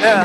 Yeah.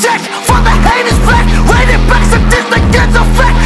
check for the haters back. Rated back, so this the guns are fact.